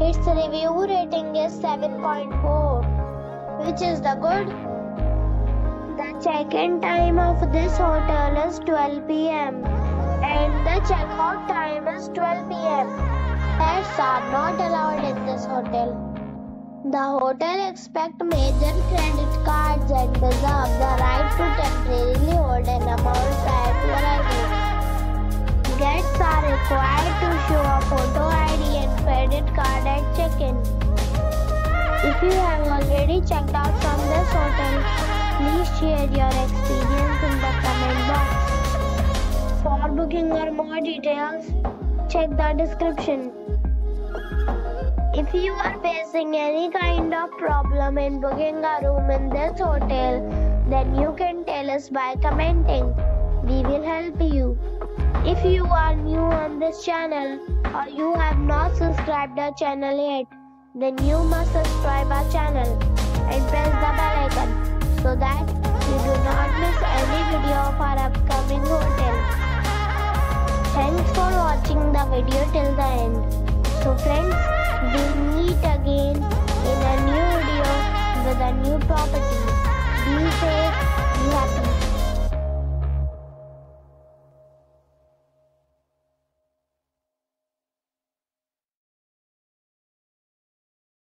Its review rating is 7.4, which is the good. The check-in time of this hotel is 12 pm and the check-out time is 12 pm. Pets are not allowed in this hotel. The hotel expects major credit cards and reserves the right to temporarily card at check-in. If you have already checked out from this hotel, please share your experience in the comment box. For booking or more details, check the description. If you are facing any kind of problem in booking a room in this hotel, then you can tell us by commenting. If you are new on this channel or you have not subscribed our channel yet, then you must subscribe our channel and press the bell icon so that you do not miss any video of our upcoming hotel. Thanks for watching the video till the end. So friends,